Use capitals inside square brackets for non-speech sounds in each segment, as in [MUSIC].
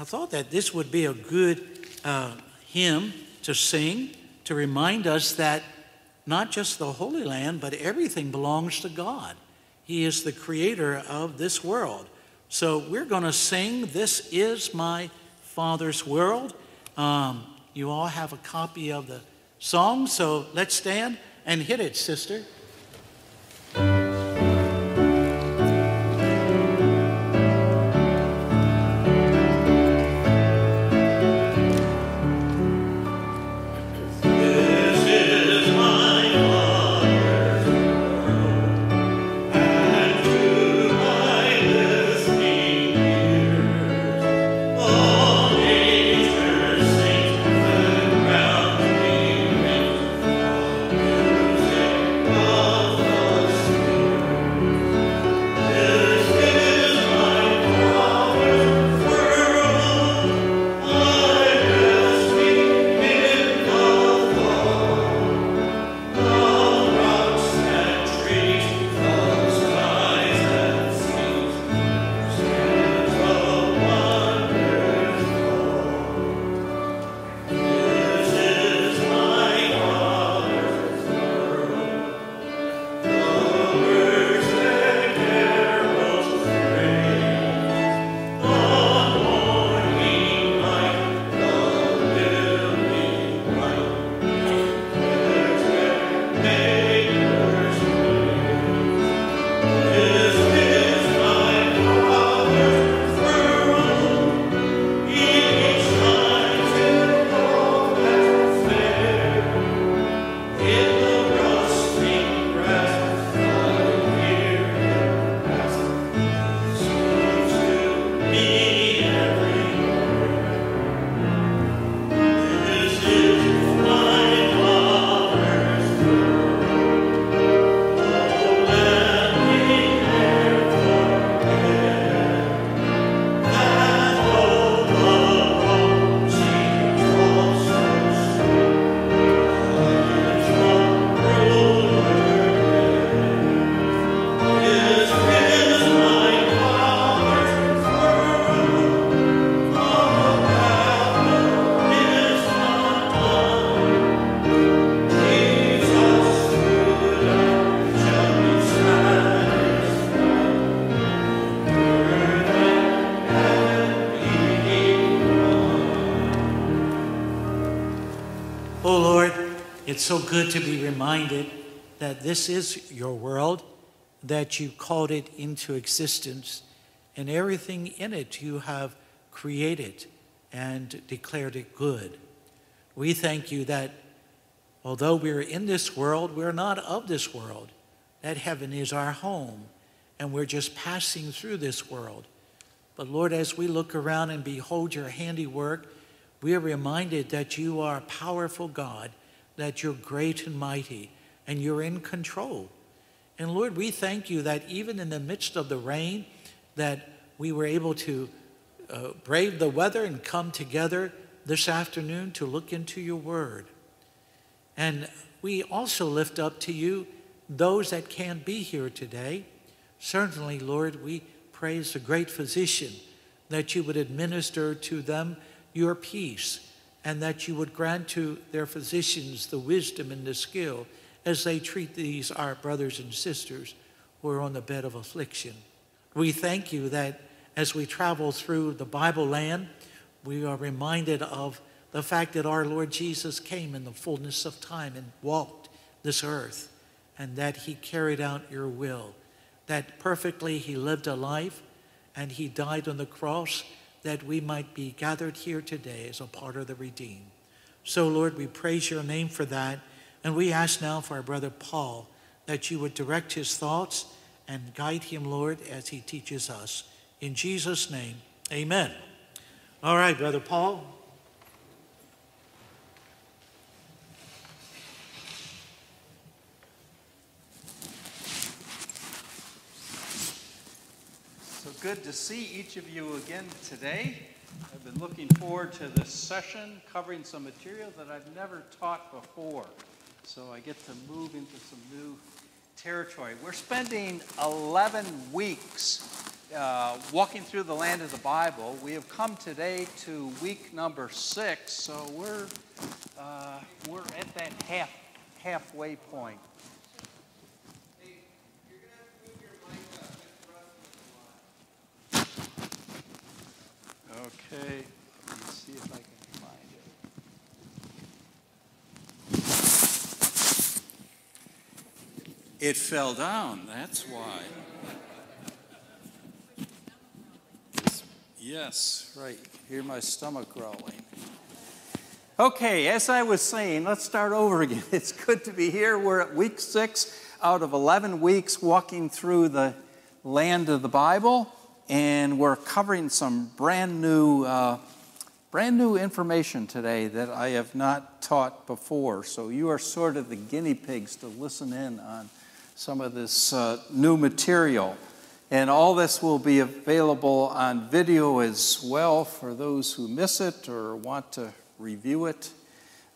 I thought that this would be a good uh, hymn to sing to remind us that not just the Holy Land, but everything belongs to God. He is the creator of this world. So we're going to sing, This is My Father's World. Um, you all have a copy of the song, so let's stand and hit it, sister. So good to be reminded that this is your world, that you called it into existence, and everything in it you have created and declared it good. We thank you that although we're in this world, we're not of this world, that heaven is our home, and we're just passing through this world. But Lord, as we look around and behold your handiwork, we are reminded that you are a powerful God that you're great and mighty and you're in control. And Lord, we thank you that even in the midst of the rain, that we were able to uh, brave the weather and come together this afternoon to look into your word. And we also lift up to you those that can't be here today. Certainly, Lord, we praise the great physician that you would administer to them your peace and that you would grant to their physicians the wisdom and the skill as they treat these our brothers and sisters who are on the bed of affliction. We thank you that as we travel through the Bible land, we are reminded of the fact that our Lord Jesus came in the fullness of time and walked this earth, and that he carried out your will, that perfectly he lived a life and he died on the cross that we might be gathered here today as a part of the redeemed. So, Lord, we praise your name for that. And we ask now for our brother Paul that you would direct his thoughts and guide him, Lord, as he teaches us. In Jesus' name, amen. All right, Brother Paul. Good to see each of you again today. I've been looking forward to this session covering some material that I've never taught before. So I get to move into some new territory. We're spending 11 weeks uh, walking through the land of the Bible. We have come today to week number six, so we're uh, we're at that half halfway point. Okay, let me see if I can find it. It fell down, that's why. Yes, right. Hear my stomach growling. Okay, as I was saying, let's start over again. [LAUGHS] It's good to be here. We're at week six out of 11 weeks walking through the land of the Bible, and we're covering some brand new, uh, brand new information today that I have not taught before. So you are sort of the guinea pigs to listen in on some of this uh, new material. And all this will be available on video as well for those who miss it or want to review it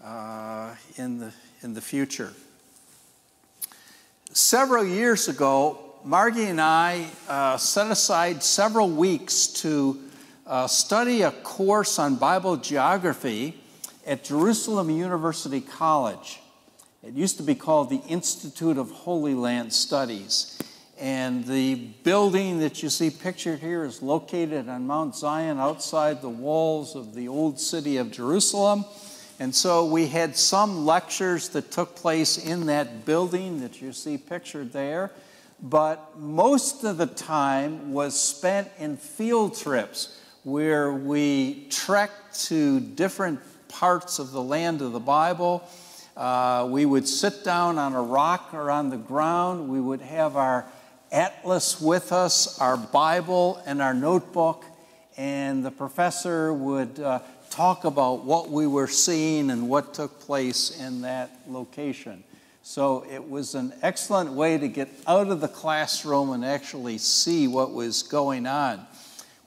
uh, in, the, in the future. Several years ago, Margie and I uh, set aside several weeks to uh, study a course on Bible geography at Jerusalem University College. It used to be called the Institute of Holy Land Studies. And the building that you see pictured here is located on Mount Zion outside the walls of the old city of Jerusalem. And so we had some lectures that took place in that building that you see pictured there. But most of the time was spent in field trips where we trekked to different parts of the land of the Bible. Uh, we would sit down on a rock or on the ground. We would have our atlas with us, our Bible, and our notebook, and the professor would uh, talk about what we were seeing and what took place in that location. So it was an excellent way to get out of the classroom and actually see what was going on.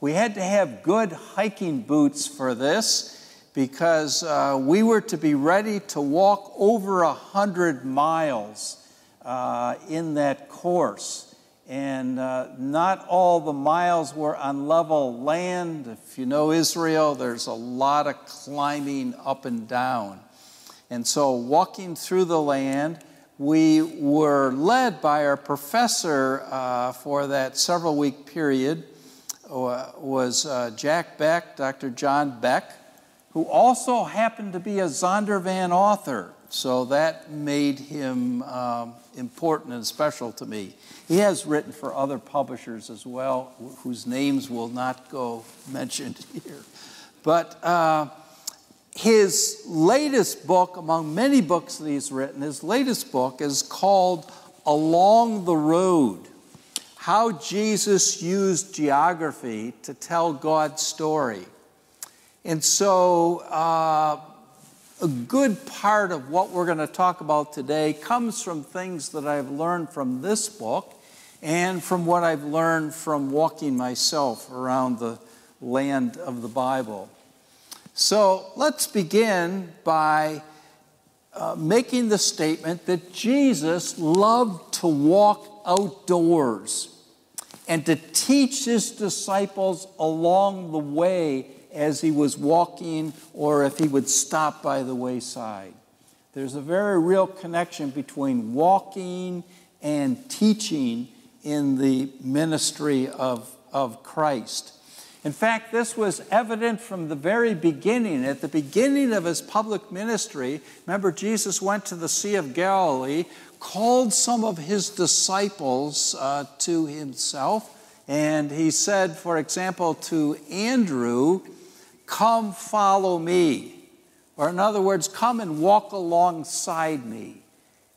We had to have good hiking boots for this because uh, we were to be ready to walk over a hundred miles uh, in that course and uh, not all the miles were on level land. If you know Israel, there's a lot of climbing up and down. And so, walking through the land, we were led by our professor uh, for that several week period, was uh, Jack Beck, Dr. John Beck, who also happened to be a Zondervan author. So that made him um, important and special to me. He has written for other publishers as well, whose names will not go mentioned [LAUGHS] here. But uh, his latest book, among many books that he's written, his latest book is called Along the Road How Jesus Used Geography to Tell God's Story. And so, uh, a good part of what we're going to talk about today comes from things that I've learned from this book and from what I've learned from walking myself around the land of the Bible. So let's begin by uh, making the statement that Jesus loved to walk outdoors and to teach his disciples along the way as he was walking or if he would stop by the wayside. There's a very real connection between walking and teaching in the ministry of, of Christ. In fact, this was evident from the very beginning. At the beginning of his public ministry, remember, Jesus went to the Sea of Galilee, called some of his disciples uh, to himself, and he said, for example, to Andrew, Come follow me. Or, in other words, come and walk alongside me.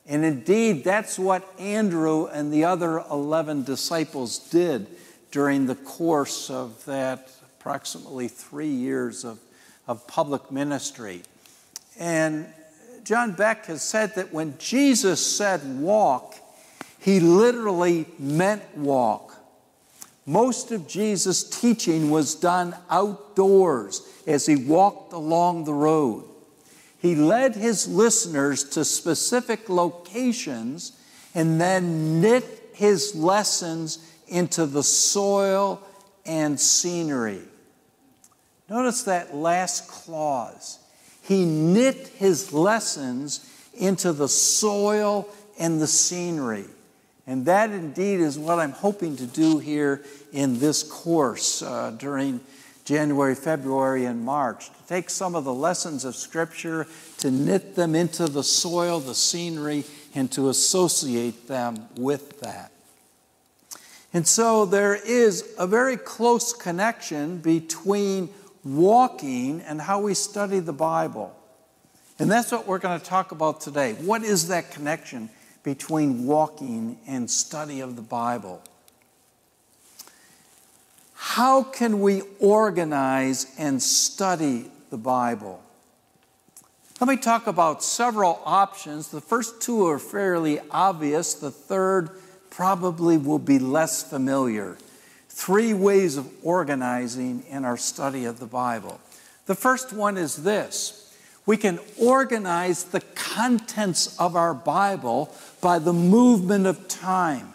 And indeed, that's what Andrew and the other 11 disciples did during the course of that approximately three years of, of public ministry. And John Beck has said that when Jesus said walk, he literally meant walk. Most of Jesus' teaching was done outdoors as he walked along the road. He led his listeners to specific locations and then knit his lessons into the soil and scenery. Notice that last clause. He knit his lessons into the soil and the scenery. And that indeed is what I'm hoping to do here in this course uh, during January, February, and March. To take some of the lessons of Scripture, to knit them into the soil, the scenery, and to associate them with that. And so there is a very close connection between walking and how we study the Bible. And that's what we're going to talk about today. What is that connection between walking and study of the Bible? How can we organize and study the Bible? Let me talk about several options. The first two are fairly obvious, the third probably will be less familiar. Three ways of organizing in our study of the Bible. The first one is this we can organize the contents of our Bible by the movement of time,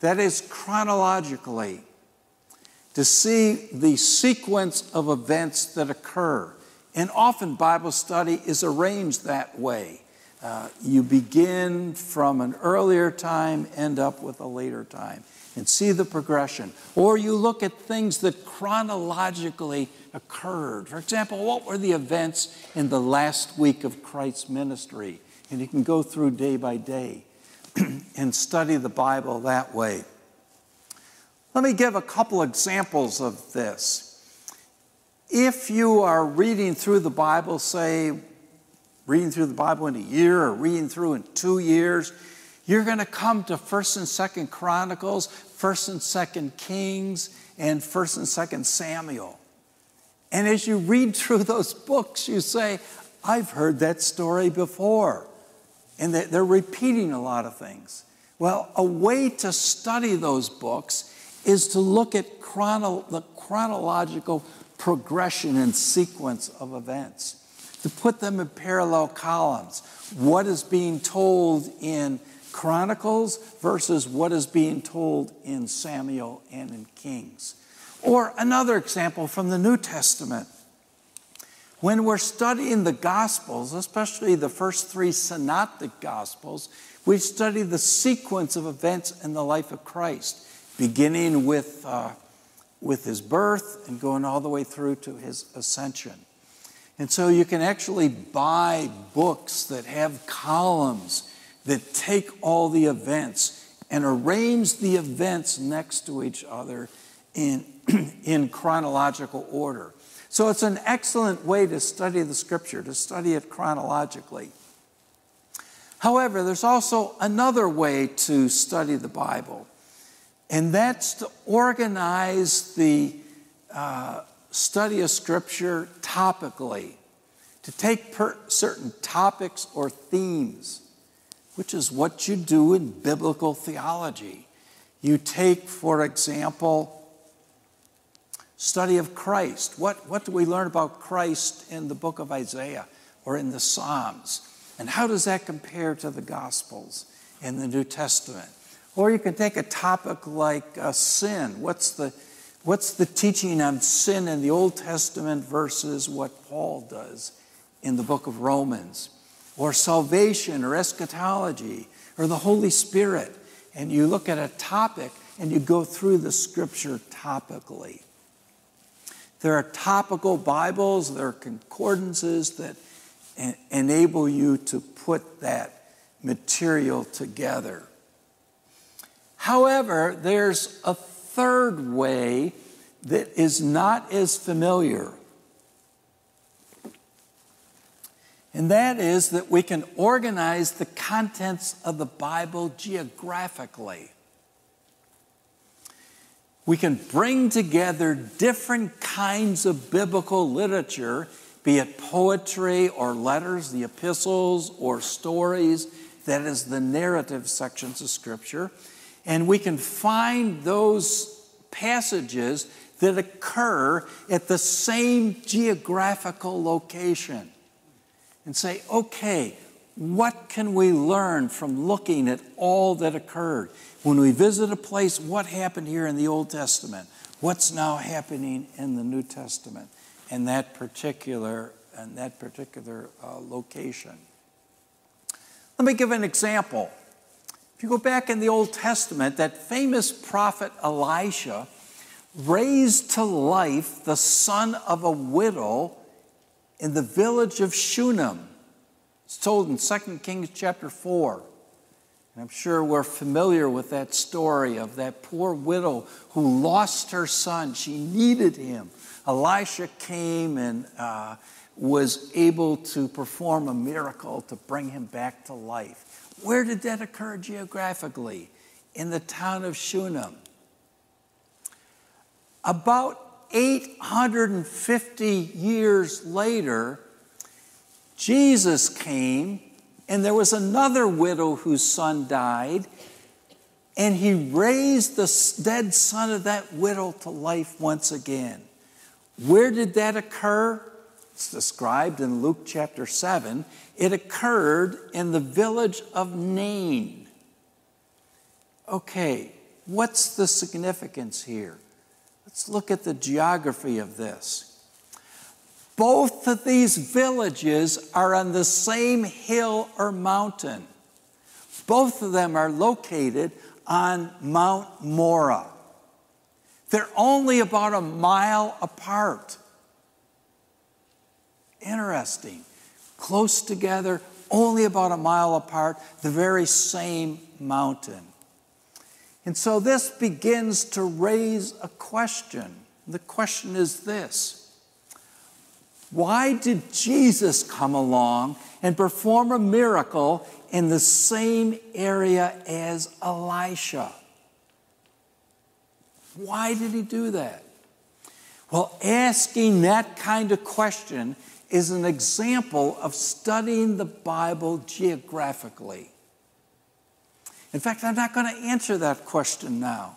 that is, chronologically to see the sequence of events that occur. And often Bible study is arranged that way. Uh, you begin from an earlier time, end up with a later time, and see the progression. Or you look at things that chronologically occurred. For example, what were the events in the last week of Christ's ministry? And you can go through day by day [CLEARS THROAT] and study the Bible that way. Let me give a couple examples of this. If you are reading through the Bible, say, reading through the Bible in a year or reading through in two years, you're going to come to 1st and 2nd Chronicles, 1st and 2nd Kings, and 1st and 2nd Samuel. And as you read through those books, you say, I've heard that story before. And they're repeating a lot of things. Well, a way to study those books is to look at chrono- the chronological progression and sequence of events, to put them in parallel columns. What is being told in Chronicles versus what is being told in Samuel and in Kings. Or another example from the New Testament. When we're studying the Gospels, especially the first three synoptic Gospels, we study the sequence of events in the life of Christ beginning with, uh, with his birth and going all the way through to his ascension. And so you can actually buy books that have columns that take all the events and arrange the events next to each other in, [CLEARS THROAT] in chronological order. So it's an excellent way to study the scripture, to study it chronologically. However, there's also another way to study the Bible and that's to organize the uh, study of Scripture topically, to take per- certain topics or themes, which is what you do in biblical theology. You take, for example, study of Christ. What, what do we learn about Christ in the book of Isaiah or in the Psalms? And how does that compare to the Gospels in the New Testament? Or you can take a topic like uh, sin. What's the, what's the teaching on sin in the Old Testament versus what Paul does in the book of Romans? Or salvation or eschatology or the Holy Spirit. And you look at a topic and you go through the scripture topically. There are topical Bibles, there are concordances that enable you to put that material together. However, there's a third way that is not as familiar. And that is that we can organize the contents of the Bible geographically. We can bring together different kinds of biblical literature, be it poetry or letters, the epistles or stories, that is the narrative sections of Scripture and we can find those passages that occur at the same geographical location and say, okay, What can we learn from looking at all that occurred? When we visit a place, what happened here in the Old Testament? What's now happening in the New Testament in that particular, in that particular uh, location? Let me give an example. If you go back in the Old Testament, that famous prophet Elisha raised to life the son of a widow in the village of Shunem. It's told in 2 Kings chapter 4. And I'm sure we're familiar with that story of that poor widow who lost her son. She needed him. Elisha came and uh, was able to perform a miracle to bring him back to life. Where did that occur geographically? In the town of Shunem. About 850 years later, Jesus came, and there was another widow whose son died, and he raised the dead son of that widow to life once again. Where did that occur? It's described in Luke chapter 7. It occurred in the village of Nain. Okay, what's the significance here? Let's look at the geography of this. Both of these villages are on the same hill or mountain. Both of them are located on Mount Moreh. They're only about a mile apart. Interesting. Close together, only about a mile apart, the very same mountain. And so this begins to raise a question. The question is this Why did Jesus come along and perform a miracle in the same area as Elisha? Why did he do that? Well, asking that kind of question is an example of studying the Bible geographically. In fact, I'm not going to answer that question now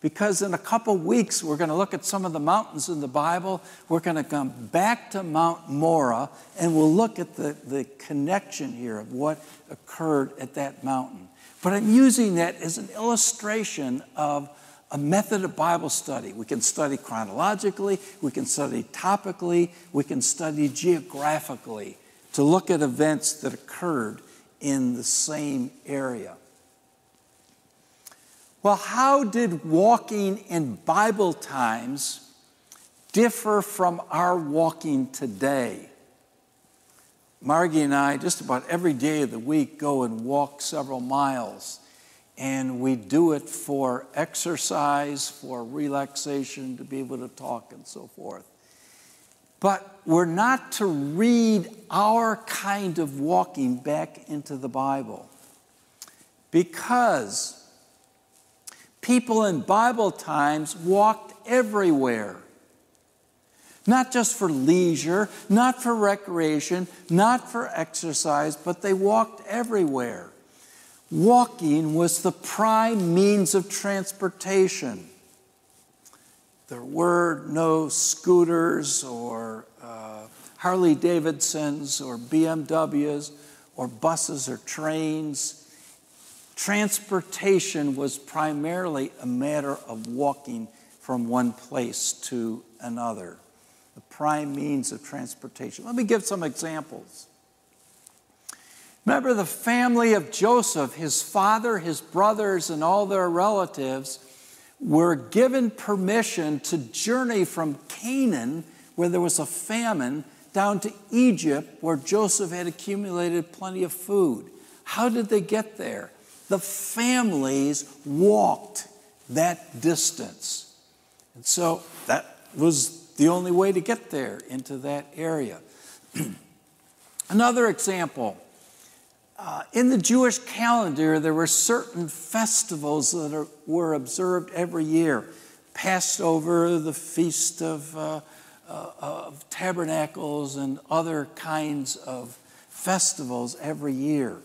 because in a couple weeks we're going to look at some of the mountains in the Bible. We're going to come back to Mount Moreh and we'll look at the, the connection here of what occurred at that mountain. But I'm using that as an illustration of a method of Bible study. We can study chronologically, we can study topically, we can study geographically to look at events that occurred in the same area. Well, how did walking in Bible times differ from our walking today? Margie and I, just about every day of the week, go and walk several miles and we do it for exercise, for relaxation, to be able to talk and so forth. But we're not to read our kind of walking back into the Bible because people in Bible times walked everywhere. Not just for leisure, not for recreation, not for exercise, but they walked everywhere. Walking was the prime means of transportation. There were no scooters or uh, Harley Davidsons or BMWs or buses or trains. Transportation was primarily a matter of walking from one place to another, the prime means of transportation. Let me give some examples. Remember the family of Joseph, his father, his brothers, and all their relatives were given permission to journey from Canaan, where there was a famine, down to Egypt, where Joseph had accumulated plenty of food. How did they get there? The families walked that distance. And so that was the only way to get there into that area. [CLEARS THROAT] Another example uh, in the Jewish calendar, there were certain festivals that are, were observed every year Passover, the Feast of, uh, uh, of Tabernacles, and other kinds of festivals every year.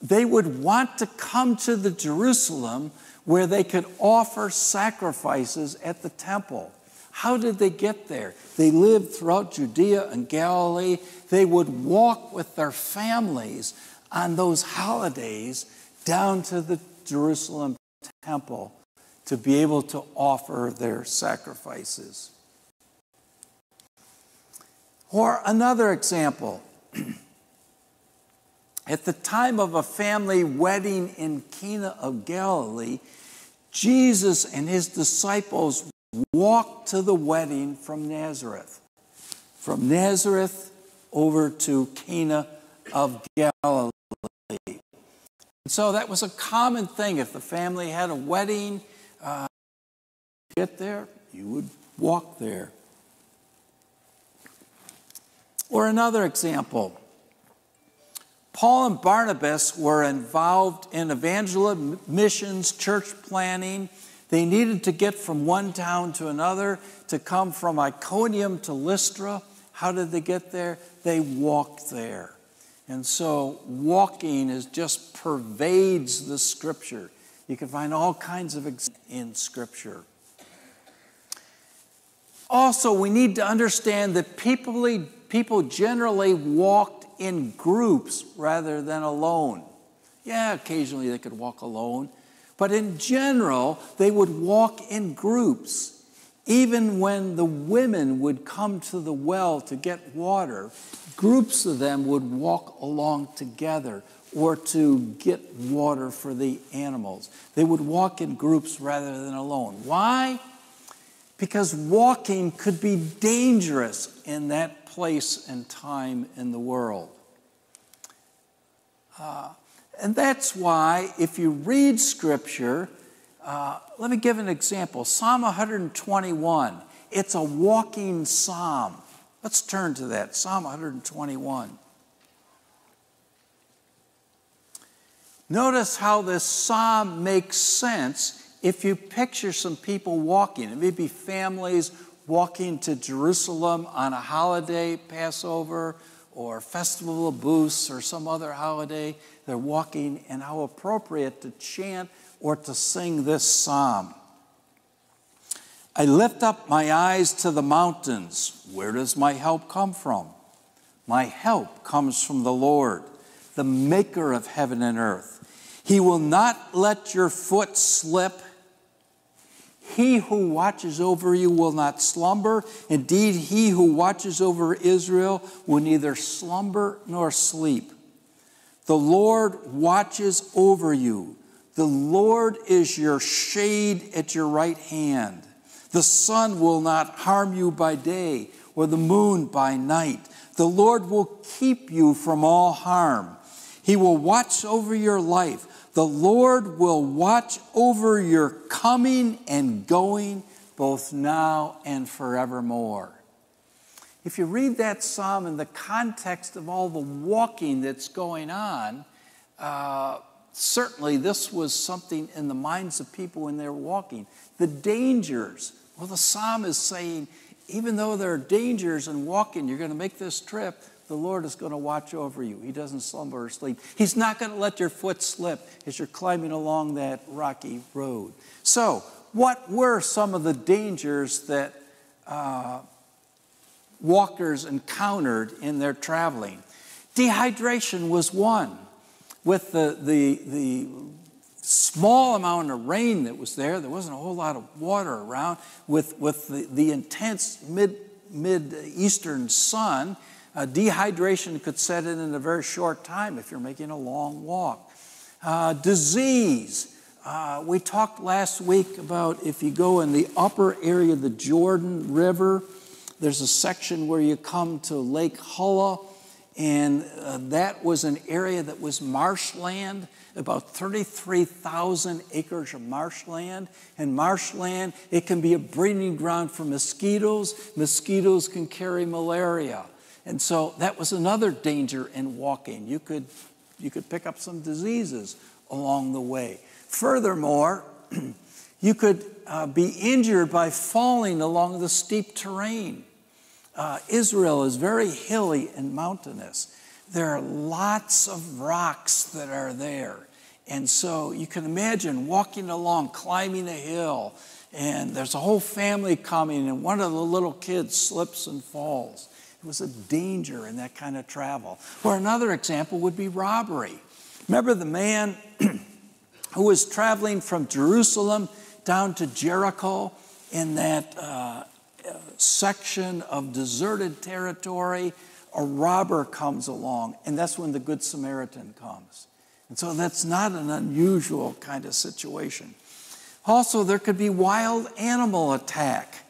They would want to come to the Jerusalem where they could offer sacrifices at the temple. How did they get there? They lived throughout Judea and Galilee. They would walk with their families on those holidays down to the Jerusalem temple to be able to offer their sacrifices. Or another example. [CLEARS THROAT] At the time of a family wedding in Cana of Galilee, Jesus and his disciples walked to the wedding from Nazareth. From Nazareth over to Cana of Galilee. And so that was a common thing. If the family had a wedding, uh, get there, you would walk there. Or another example Paul and Barnabas were involved in evangelism, missions, church planning. They needed to get from one town to another, to come from Iconium to Lystra. How did they get there? They walked there. And so walking is just pervades the scripture. You can find all kinds of examples in scripture. Also, we need to understand that people, people generally walked in groups rather than alone. Yeah, occasionally they could walk alone, but in general, they would walk in groups. Even when the women would come to the well to get water, groups of them would walk along together or to get water for the animals. They would walk in groups rather than alone. Why? Because walking could be dangerous in that place and time in the world. Uh, and that's why, if you read Scripture, uh, let me give an example Psalm 121. It's a walking psalm. Let's turn to that. Psalm 121. Notice how this psalm makes sense if you picture some people walking. It may be families walking to Jerusalem on a holiday, Passover, or Festival of Booths, or some other holiday. They're walking, and how appropriate to chant or to sing this psalm. I lift up my eyes to the mountains. Where does my help come from? My help comes from the Lord, the maker of heaven and earth. He will not let your foot slip. He who watches over you will not slumber. Indeed, he who watches over Israel will neither slumber nor sleep. The Lord watches over you. The Lord is your shade at your right hand. The sun will not harm you by day, or the moon by night. The Lord will keep you from all harm. He will watch over your life. The Lord will watch over your coming and going, both now and forevermore. If you read that psalm in the context of all the walking that's going on, uh, certainly this was something in the minds of people when they were walking. The dangers. Well, the psalm is saying, even though there are dangers in walking, you're going to make this trip, the Lord is going to watch over you. He doesn't slumber or sleep. He's not going to let your foot slip as you're climbing along that rocky road. So, what were some of the dangers that uh, walkers encountered in their traveling? Dehydration was one with the, the, the small amount of rain that was there, there wasn't a whole lot of water around, with, with the, the intense mid, mid-eastern sun, uh, dehydration could set in in a very short time if you're making a long walk. Uh, disease. Uh, we talked last week about if you go in the upper area of the Jordan River, there's a section where you come to Lake Hula, and uh, that was an area that was marshland, about 33,000 acres of marshland. And marshland, it can be a breeding ground for mosquitoes. Mosquitoes can carry malaria. And so that was another danger in walking. You could, you could pick up some diseases along the way. Furthermore, [CLEARS THROAT] you could uh, be injured by falling along the steep terrain uh, Israel is very hilly and mountainous. There are lots of rocks that are there. And so you can imagine walking along, climbing a hill, and there's a whole family coming, and one of the little kids slips and falls. It was a danger in that kind of travel. Or another example would be robbery. Remember the man [CLEARS THROAT] who was traveling from Jerusalem down to Jericho in that uh, section of deserted territory? A robber comes along, and that's when the Good Samaritan comes. And so that's not an unusual kind of situation. Also, there could be wild animal attack.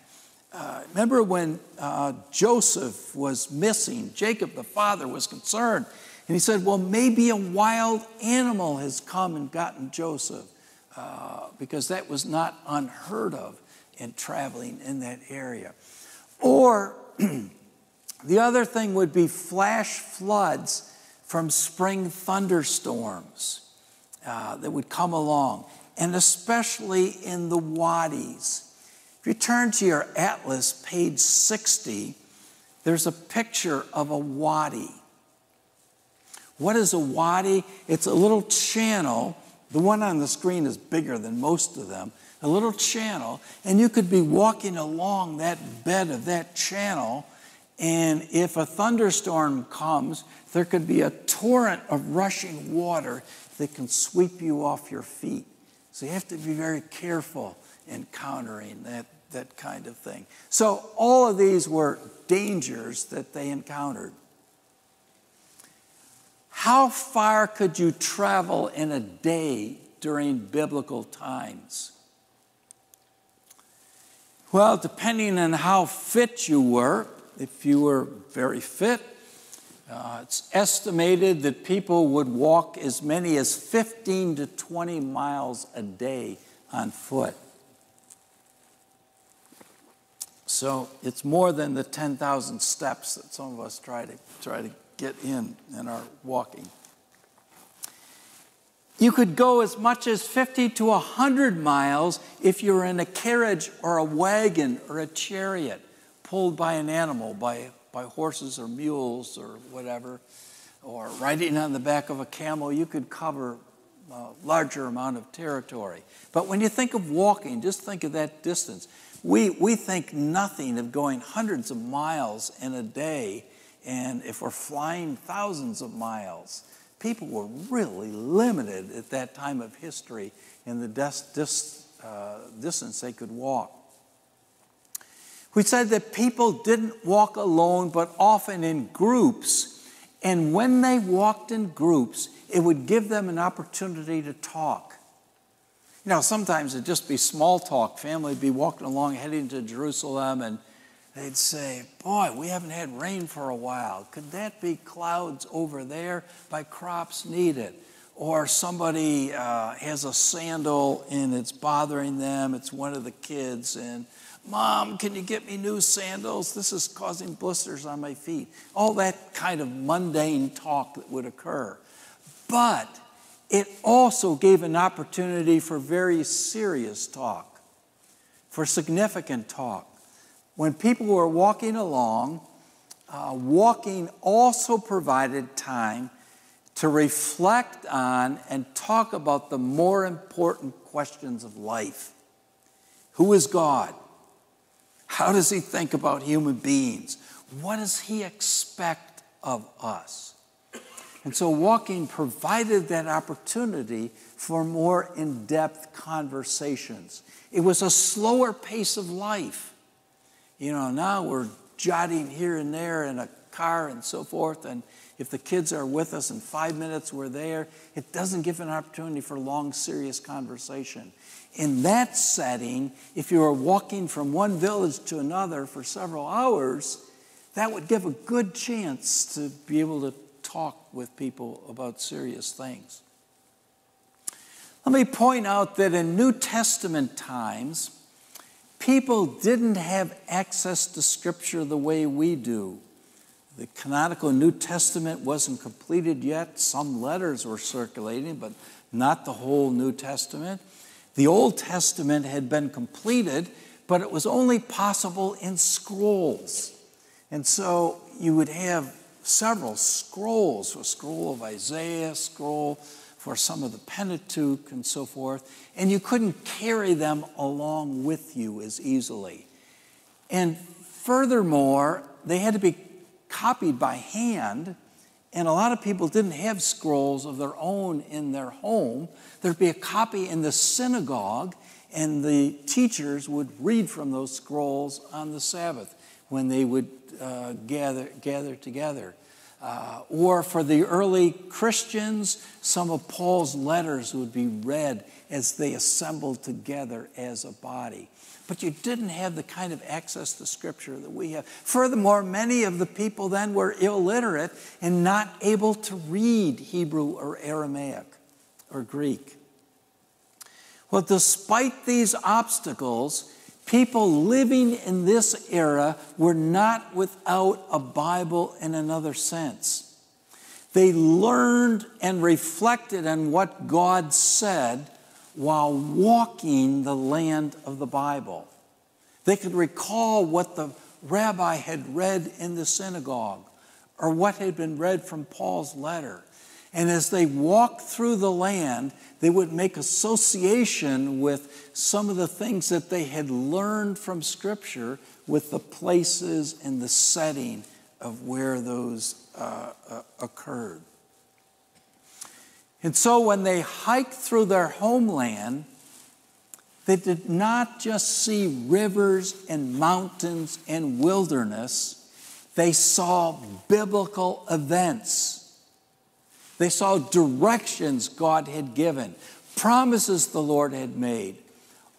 Uh, remember when uh, Joseph was missing, Jacob, the father, was concerned. And he said, Well, maybe a wild animal has come and gotten Joseph, uh, because that was not unheard of in traveling in that area. Or [CLEARS THROAT] the other thing would be flash floods from spring thunderstorms uh, that would come along, and especially in the wadis. If you turn to your atlas, page 60, there's a picture of a wadi. What is a wadi? It's a little channel. The one on the screen is bigger than most of them. A little channel, and you could be walking along that bed of that channel, and if a thunderstorm comes, there could be a torrent of rushing water that can sweep you off your feet. So you have to be very careful encountering that, that kind of thing. So all of these were dangers that they encountered. How far could you travel in a day during biblical times? Well, depending on how fit you were, if you were very fit, uh, it's estimated that people would walk as many as 15 to 20 miles a day on foot. So it's more than the 10,000 steps that some of us try to, try to get in in our walking. You could go as much as 50 to 100 miles if you're in a carriage or a wagon or a chariot pulled by an animal, by by horses or mules or whatever, or riding on the back of a camel, you could cover a larger amount of territory. But when you think of walking, just think of that distance. We, we think nothing of going hundreds of miles in a day, and if we're flying thousands of miles, people were really limited at that time of history in the dis, dis, uh, distance they could walk. We said that people didn't walk alone, but often in groups. And when they walked in groups, it would give them an opportunity to talk. You know, sometimes it'd just be small talk. Family would be walking along heading to Jerusalem, and they'd say, Boy, we haven't had rain for a while. Could that be clouds over there by crops needed? Or somebody uh, has a sandal and it's bothering them, it's one of the kids, and Mom, can you get me new sandals? This is causing blisters on my feet. All that kind of mundane talk that would occur. But it also gave an opportunity for very serious talk, for significant talk. When people were walking along, uh, walking also provided time to reflect on and talk about the more important questions of life. Who is God? How does he think about human beings? What does he expect of us? And so, walking provided that opportunity for more in depth conversations. It was a slower pace of life. You know, now we're jotting here and there in a car and so forth, and if the kids are with us in five minutes we're there, it doesn't give an opportunity for long, serious conversation. In that setting, if you were walking from one village to another for several hours, that would give a good chance to be able to talk with people about serious things. Let me point out that in New Testament times, people didn't have access to Scripture the way we do. The canonical New Testament wasn't completed yet. Some letters were circulating, but not the whole New Testament. The Old Testament had been completed, but it was only possible in scrolls. And so you would have several scrolls a scroll of Isaiah, scroll for some of the Pentateuch and so forth, and you couldn't carry them along with you as easily. And furthermore, they had to be copied by hand, and a lot of people didn't have scrolls of their own in their home. There'd be a copy in the synagogue, and the teachers would read from those scrolls on the Sabbath when they would uh, gather, gather together. Uh, or for the early Christians, some of Paul's letters would be read as they assembled together as a body. But you didn't have the kind of access to Scripture that we have. Furthermore, many of the people then were illiterate and not able to read Hebrew or Aramaic or Greek. Well, despite these obstacles, people living in this era were not without a Bible in another sense. They learned and reflected on what God said while walking the land of the Bible. They could recall what the rabbi had read in the synagogue or what had been read from Paul's letter. And as they walked through the land, they would make association with some of the things that they had learned from Scripture with the places and the setting of where those uh, uh, occurred. And so when they hiked through their homeland, they did not just see rivers and mountains and wilderness, they saw biblical events they saw directions God had given, promises the Lord had made,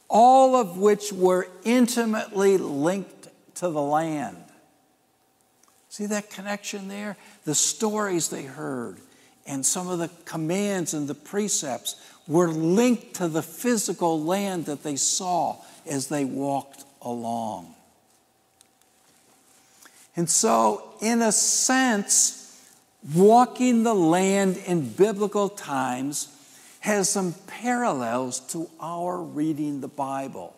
all of which were intimately linked to the land. See that connection there? The stories they heard and some of the commands and the precepts were linked to the physical land that they saw as they walked along. And so, in a sense, walking the land in biblical times has some parallels to our reading the Bible.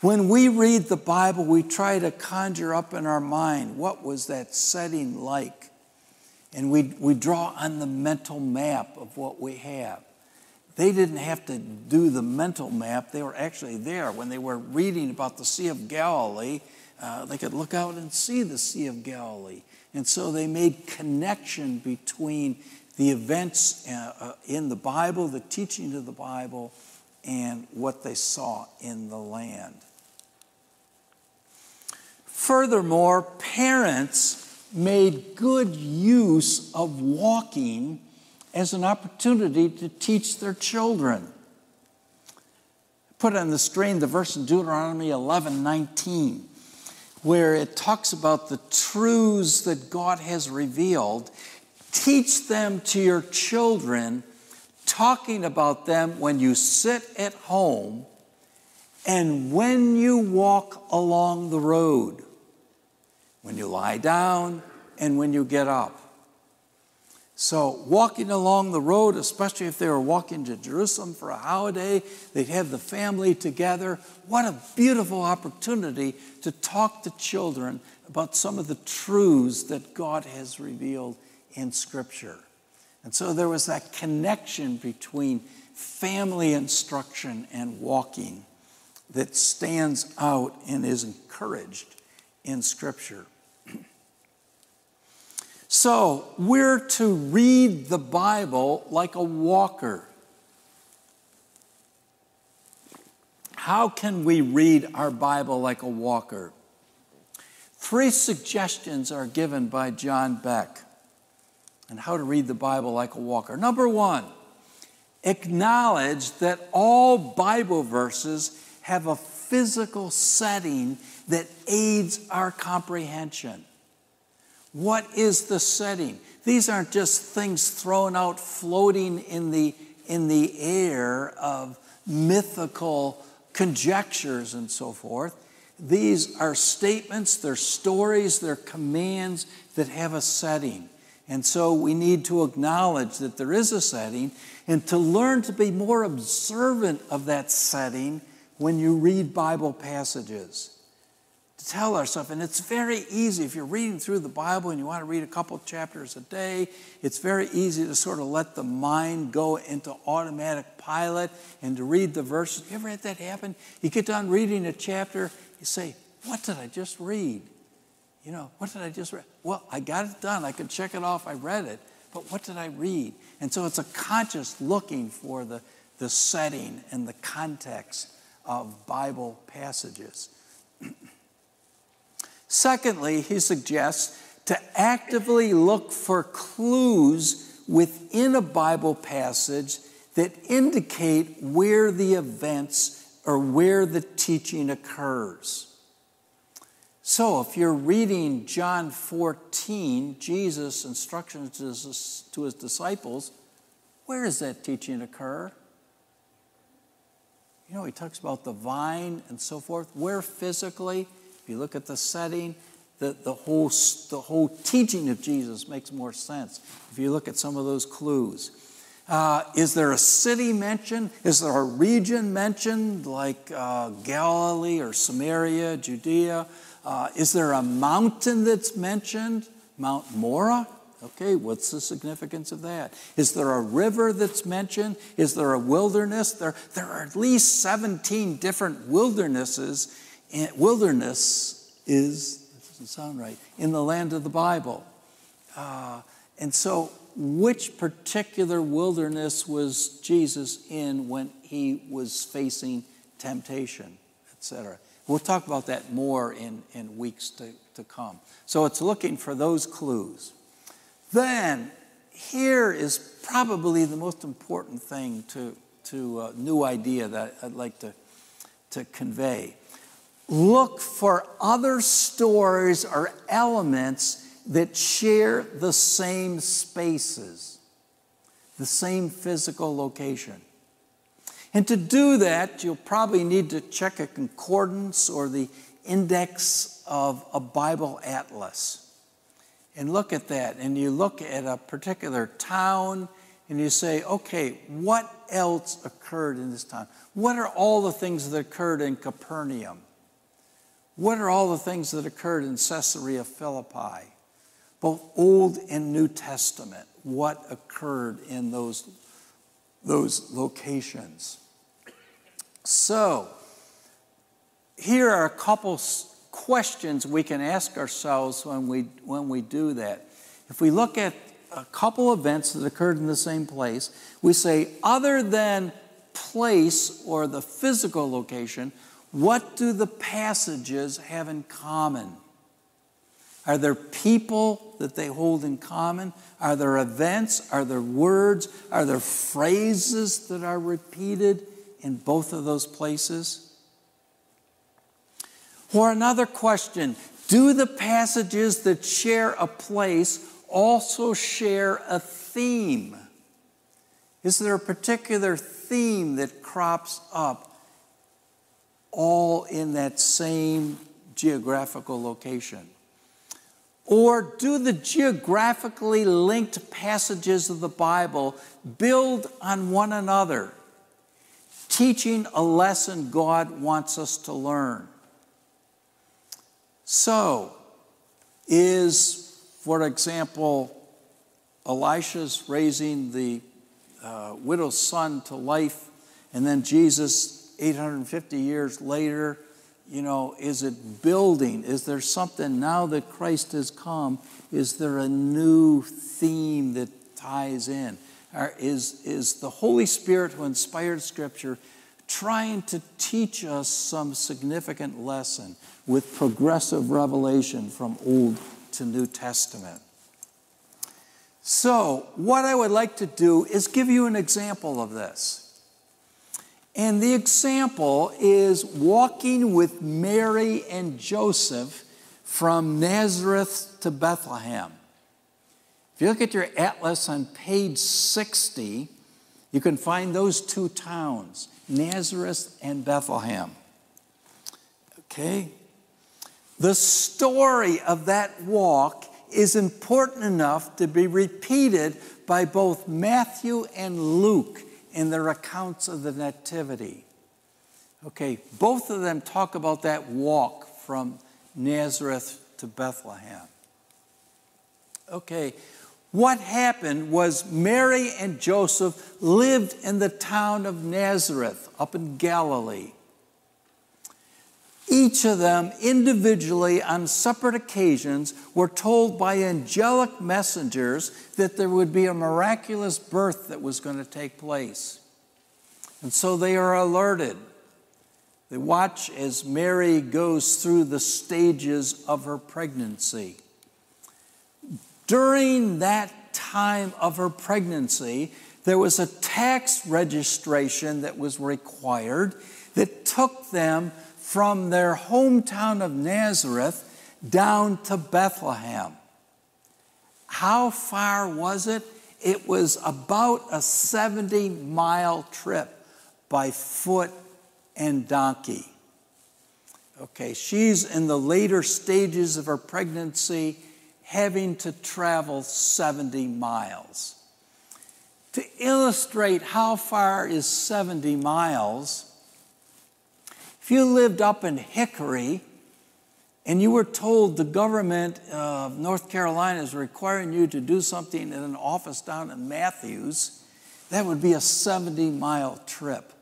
When we read the Bible, we try to conjure up in our mind what was that setting like. And we, we draw on the mental map of what we have. They didn't have to do the mental map, they were actually there. When they were reading about the Sea of Galilee, uh, they could look out and see the Sea of Galilee. And so they made connection between the events uh, uh, in the Bible, the teaching of the Bible, and what they saw in the land. Furthermore, parents made good use of walking as an opportunity to teach their children. Put on the screen the verse in Deuteronomy 11 19 where it talks about the truths that God has revealed. Teach them to your children, talking about them when you sit at home and when you walk along the road, when you lie down and when you get up. So, walking along the road, especially if they were walking to Jerusalem for a holiday, they'd have the family together. What a beautiful opportunity to talk to children about some of the truths that God has revealed in Scripture. And so there was that connection between family instruction and walking that stands out and is encouraged in Scripture. So, we're to read the Bible like a walker. How can we read our Bible like a walker? Three suggestions are given by John Beck and how to read the Bible like a walker. Number one, acknowledge that all Bible verses have a physical setting that aids our comprehension. What is the setting? These aren't just things thrown out floating in the, in the air of mythical conjectures and so forth. These are statements, they're stories, they're commands that have a setting. And so we need to acknowledge that there is a setting and to learn to be more observant of that setting when you read Bible passages tell ourselves. And it's very easy if you're reading through the Bible and you want to read a couple chapters a day, it's very easy to sort of let the mind go into automatic pilot and to read the verses. You ever had that happen? You get done reading a chapter, you say, What did I just read? You know, what did I just read? Well, I got it done. I could check it off. I read it. But what did I read? And so it's a conscious looking for the, the setting and the context of Bible passages. Secondly, he suggests to actively look for clues within a Bible passage that indicate where the events or where the teaching occurs. So, if you're reading John 14, Jesus' instructions to his, disciples, where does that teaching occur? You know, he talks about the vine and so forth. Where physically? If you look at the setting, the, the, whole, the whole teaching of Jesus makes more sense if you look at some of those clues. Uh, is there a city mentioned? Is there a region mentioned, like uh, Galilee or Samaria, Judea? Uh, is there a mountain that's mentioned? Mount Moriah? Okay, what's the significance of that? Is there a river that's mentioned? Is there a wilderness? There, there are at least 17 different wildernesses. Wilderness is, doesn't sound right, in the land of the Bible. Uh, and so, which particular wilderness was Jesus in when he was facing temptation, etc.? We'll talk about that more in, in weeks to, to come. So, it's looking for those clues. Then, here is probably the most important thing to, to a new idea that I'd like to, to convey. Look for other stories or elements that share the same spaces, the same physical location. And to do that, you'll probably need to check a concordance or the index of a Bible atlas and look at that. And you look at a particular town and you say, okay, what else occurred in this town? What are all the things that occurred in Capernaum? What are all the things that occurred in Caesarea Philippi? Both Old and New Testament. What occurred in those, those locations? So, here are a couple questions we can ask ourselves when we, when we do that. If we look at a couple events that occurred in the same place, we say, other than place or the physical location, what do the passages have in common? Are there people that they hold in common? Are there events? Are there words? Are there phrases that are repeated in both of those places? Or another question Do the passages that share a place also share a theme? Is there a particular theme that crops up all in that same geographical location? Or do the geographically linked passages of the Bible build on one another, teaching a lesson God wants us to learn? So, is, for example, Elisha's raising the uh, widow's son to life, and then Jesus, 850 years later, you know, is it building? Is there something now that Christ has come? Is there a new theme that ties in? Or is, is the Holy Spirit who inspired Scripture trying to teach us some significant lesson with progressive revelation from Old to New Testament. So, what I would like to do is give you an example of this. And the example is walking with Mary and Joseph from Nazareth to Bethlehem. If you look at your atlas on page 60, you can find those two towns. Nazareth and Bethlehem. Okay? The story of that walk is important enough to be repeated by both Matthew and Luke in their accounts of the Nativity. Okay, both of them talk about that walk from Nazareth to Bethlehem. Okay, what happened was Mary and Joseph lived in the town of Nazareth up in Galilee. Each of them, individually on separate occasions, were told by angelic messengers that there would be a miraculous birth that was going to take place. And so they are alerted. They watch as Mary goes through the stages of her pregnancy. During that time of her pregnancy, there was a tax registration that was required that took them from their hometown of Nazareth down to Bethlehem. How far was it? It was about a 70 mile trip by foot and donkey. Okay, she's in the later stages of her pregnancy, having to travel 70 miles. To illustrate how far is 70 miles, if you lived up in Hickory and you were told the government of North Carolina is requiring you to do something in an office down in Matthews, that would be a 70 mile trip.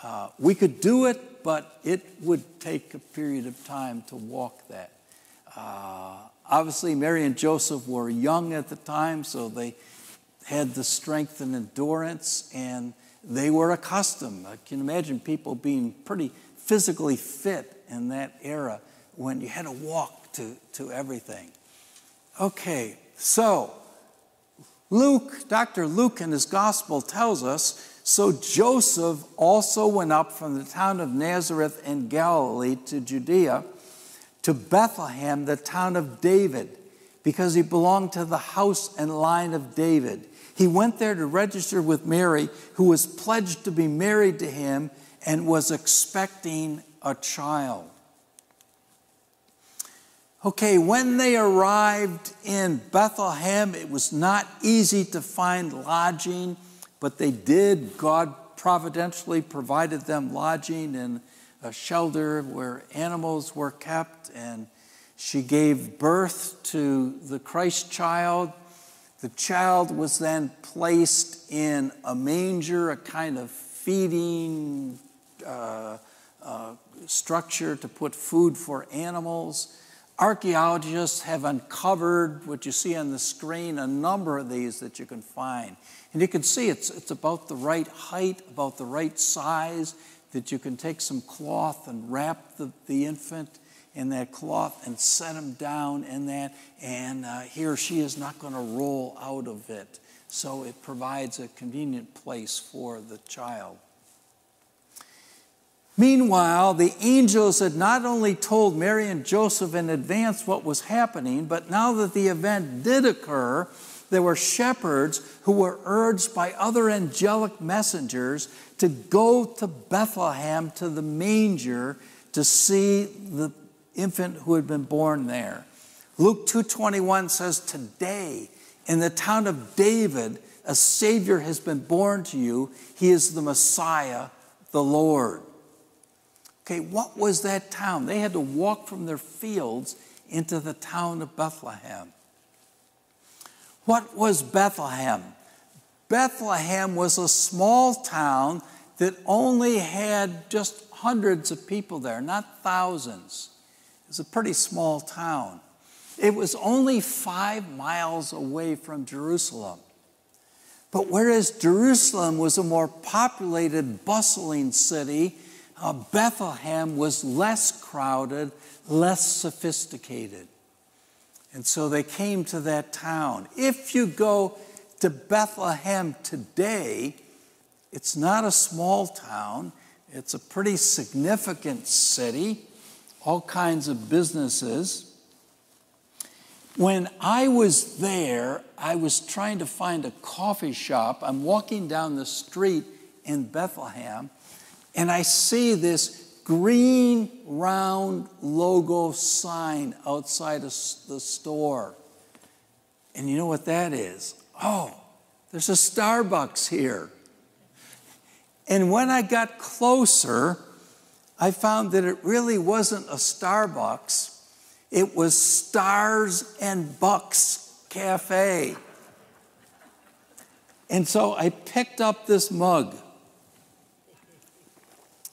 Uh, we could do it, but it would take a period of time to walk that. Uh, obviously, Mary and Joseph were young at the time, so they had the strength and endurance, and they were accustomed. I can imagine people being pretty physically fit in that era when you had to walk to, to everything. Okay, so Luke, Dr. Luke in his gospel tells us so Joseph also went up from the town of Nazareth in Galilee to Judea to Bethlehem, the town of David, because he belonged to the house and line of David. He went there to register with Mary, who was pledged to be married to him and was expecting a child. Okay, when they arrived in Bethlehem, it was not easy to find lodging, but they did. God providentially provided them lodging in a shelter where animals were kept, and she gave birth to the Christ child. The child was then placed in a manger, a kind of feeding uh, uh, structure to put food for animals. Archaeologists have uncovered what you see on the screen, a number of these that you can find. And you can see it's, it's about the right height, about the right size, that you can take some cloth and wrap the, the infant in that cloth and set him down in that, and uh, he or she is not going to roll out of it. So it provides a convenient place for the child. Meanwhile, the angels had not only told Mary and Joseph in advance what was happening, but now that the event did occur, there were shepherds who were urged by other angelic messengers to go to Bethlehem to the manger to see the infant who had been born there. Luke 2:21 says today in the town of David a savior has been born to you. He is the Messiah, the Lord. Okay, what was that town? They had to walk from their fields into the town of Bethlehem. What was Bethlehem? Bethlehem was a small town that only had just hundreds of people there, not thousands. It was a pretty small town. It was only five miles away from Jerusalem. But whereas Jerusalem was a more populated, bustling city, uh, Bethlehem was less crowded, less sophisticated. And so they came to that town. If you go to Bethlehem today, it's not a small town, it's a pretty significant city, all kinds of businesses. When I was there, I was trying to find a coffee shop. I'm walking down the street in Bethlehem, and I see this green round logo sign outside of the store. And you know what that is? Oh, there's a Starbucks here. And when I got closer, I found that it really wasn't a Starbucks. It was Stars and Bucks Cafe. And so I picked up this mug.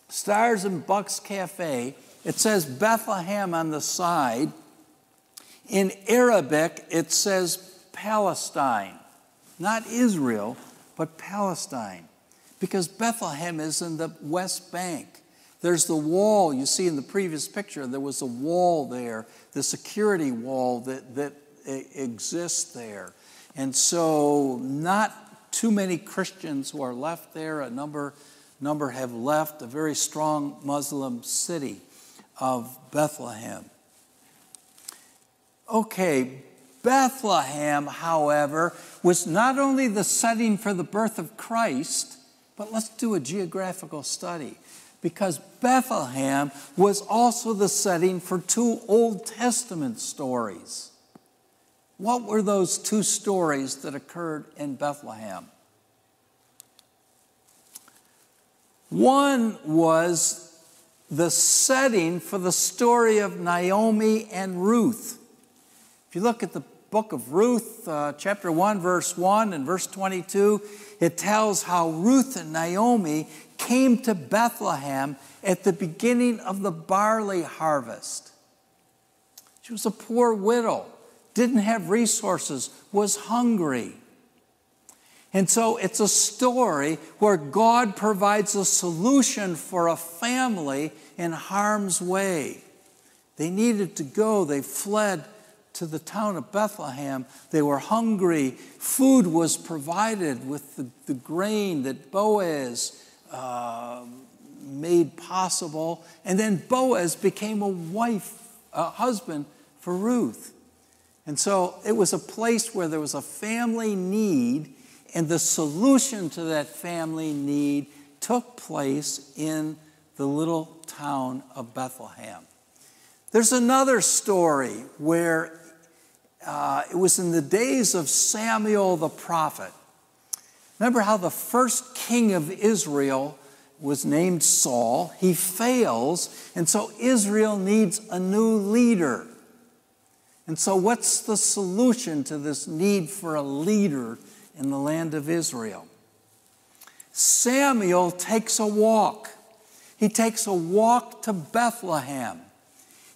Stars and Bucks Cafe. It says Bethlehem on the side. In Arabic, it says Palestine, not Israel, but Palestine, because Bethlehem is in the West Bank. There's the wall, you see in the previous picture, there was a wall there, the security wall that, that exists there. And so, not too many Christians who are left there, a number, number have left, a very strong Muslim city of Bethlehem. Okay, Bethlehem, however, was not only the setting for the birth of Christ, but let's do a geographical study. Because Bethlehem was also the setting for two Old Testament stories. What were those two stories that occurred in Bethlehem? One was the setting for the story of Naomi and Ruth. If you look at the book of Ruth, uh, chapter 1, verse 1 and verse 22, it tells how Ruth and Naomi came to Bethlehem at the beginning of the barley harvest. She was a poor widow, didn't have resources, was hungry. And so it's a story where God provides a solution for a family in harm's way. They needed to go, they fled to the town of Bethlehem. They were hungry. Food was provided with the, the grain that Boaz uh, made possible. And then Boaz became a wife, a husband for Ruth. And so it was a place where there was a family need and the solution to that family need took place in the little town of Bethlehem. There's another story where uh, it was in the days of Samuel the prophet. Remember how the first king of Israel was named Saul? He fails, and so Israel needs a new leader. And so, what's the solution to this need for a leader in the land of Israel. Samuel takes a walk. He takes a walk to Bethlehem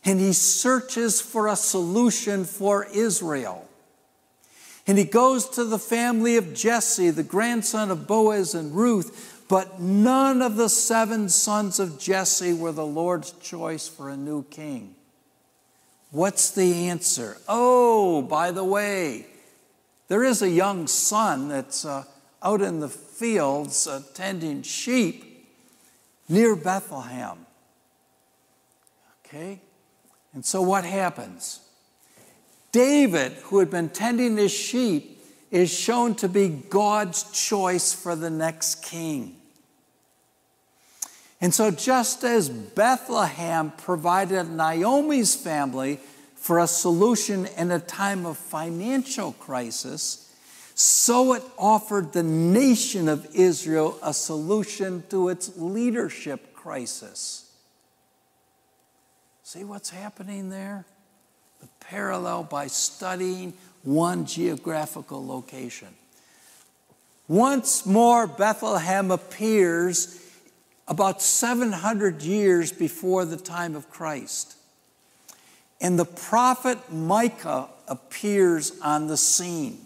and he searches for a solution for Israel. And he goes to the family of Jesse, the grandson of Boaz and Ruth, but none of the seven sons of Jesse were the Lord's choice for a new king. What's the answer? Oh, by the way, there is a young son that's uh, out in the fields uh, tending sheep near Bethlehem. Okay? And so what happens? David, who had been tending his sheep, is shown to be God's choice for the next king. And so, just as Bethlehem provided Naomi's family for a solution in a time of financial crisis, so it offered the nation of Israel a solution to its leadership crisis. See what's happening there? The parallel by studying one geographical location. Once more, Bethlehem appears about 700 years before the time of Christ. And the prophet Micah appears on the scene.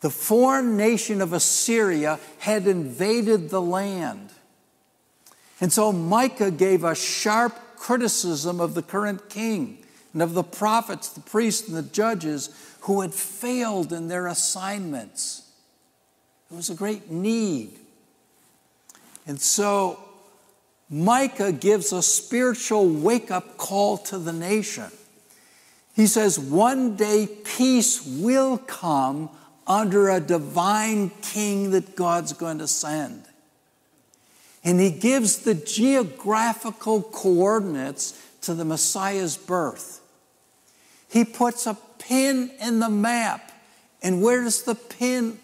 The foreign nation of Assyria had invaded the land. And so Micah gave a sharp criticism of the current king and of the prophets, the priests, and the judges who had failed in their assignments. There was a great need. And so Micah gives a spiritual wake up call to the nation. He says, One day peace will come under a divine king that God's going to send. And he gives the geographical coordinates to the Messiah's birth. He puts a pin in the map. And where does the pin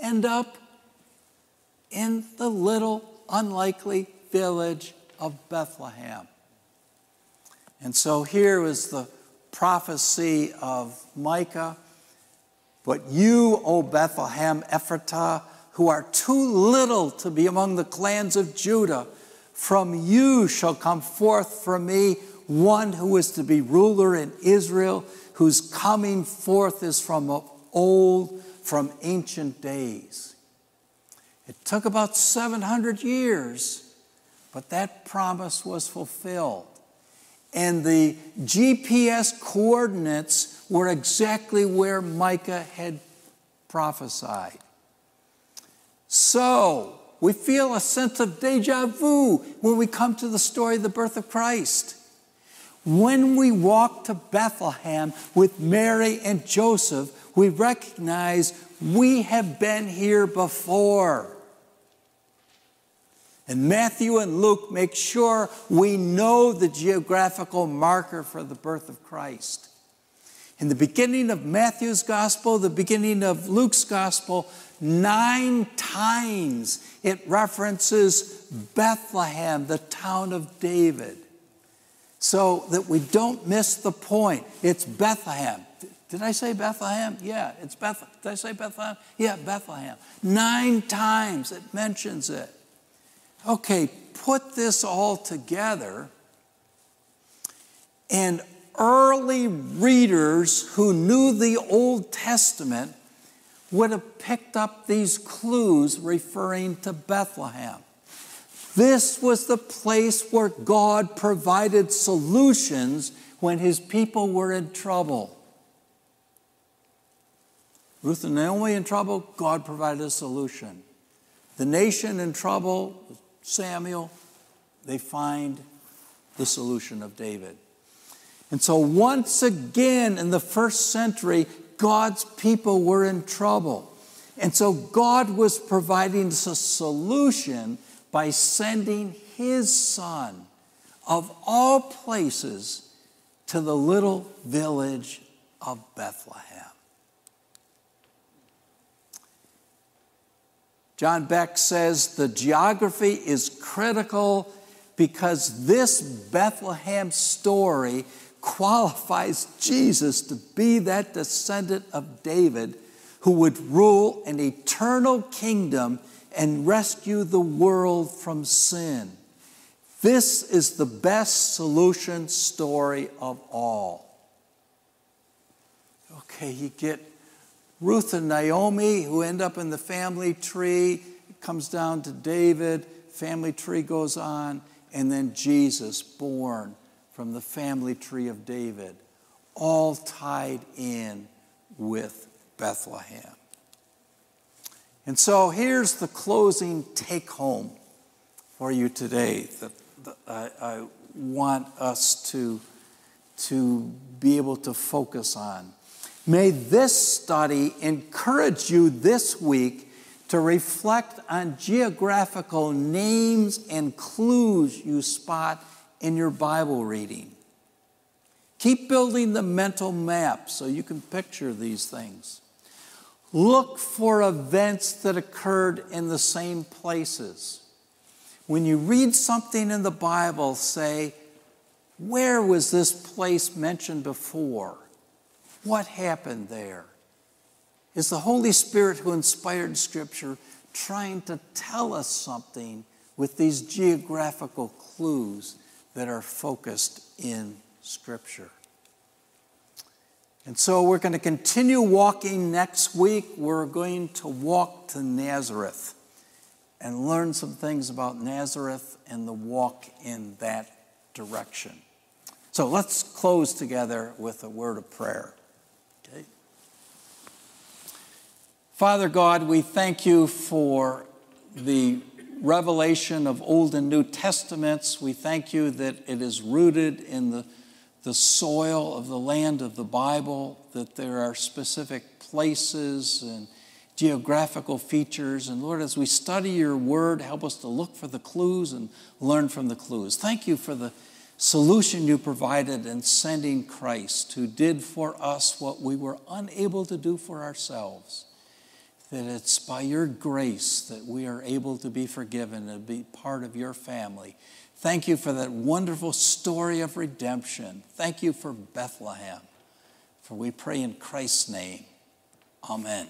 end up? In the little unlikely village of Bethlehem. And so here is the prophecy of Micah. But you, O Bethlehem Ephratah, who are too little to be among the clans of Judah, from you shall come forth for me one who is to be ruler in Israel, whose coming forth is from of old, from ancient days. It took about 700 years, but that promise was fulfilled. And the GPS coordinates were exactly where Micah had prophesied. So, we feel a sense of deja vu when we come to the story of the birth of Christ. When we walk to Bethlehem with Mary and Joseph, we recognize we have been here before. And Matthew and Luke make sure we know the geographical marker for the birth of Christ. In the beginning of Matthew's gospel, the beginning of Luke's gospel, nine times it references Bethlehem, the town of David so that we don't miss the point. It's Bethlehem. Did I say Bethlehem? Yeah, it's Bethlehem. Did I say Bethlehem? Yeah, Bethlehem. Nine times it mentions it. Okay, put this all together, and early readers who knew the Old Testament would have picked up these clues referring to Bethlehem. This was the place where God provided solutions when his people were in trouble. Ruth and Naomi in trouble, God provided a solution. The nation in trouble, Samuel, they find the solution of David. And so, once again in the first century, God's people were in trouble. And so, God was providing a solution by sending his son of all places to the little village of Bethlehem. John Beck says the geography is critical because this Bethlehem story qualifies Jesus to be that descendant of David who would rule an eternal kingdom and rescue the world from sin. This is the best solution story of all. Okay, you get Ruth and Naomi who end up in the family tree, comes down to David, family tree goes on, and then Jesus born from the family tree of David, all tied in with Bethlehem. And so here's the closing take home for you today that, I, I want us to, to be able to focus on. May this study encourage you this week to reflect on geographical names and clues you spot in your Bible reading. Keep building the mental map so you can picture these things. Look for events that occurred in the same places. When you read something in the Bible, say, Where was this place mentioned before? What happened there? Is the Holy Spirit who inspired Scripture trying to tell us something with these geographical clues that are focused in Scripture? And so we're going to continue walking next week. We're going to walk to Nazareth and learn some things about Nazareth and the walk in that direction. So let's close together with a word of prayer. Okay. Father God, we thank you for the revelation of Old and New Testaments. We thank you that it is rooted in the the soil of the land of the Bible, that there are specific places and geographical features. And Lord, as we study your word, help us to look for the clues and learn from the clues. Thank you for the solution you provided in sending Christ, who did for us what we were unable to do for ourselves. That it's by your grace that we are able to be forgiven and be part of your family. Thank you for that wonderful story of redemption. Thank you for Bethlehem. For we pray in Christ's name. Amen.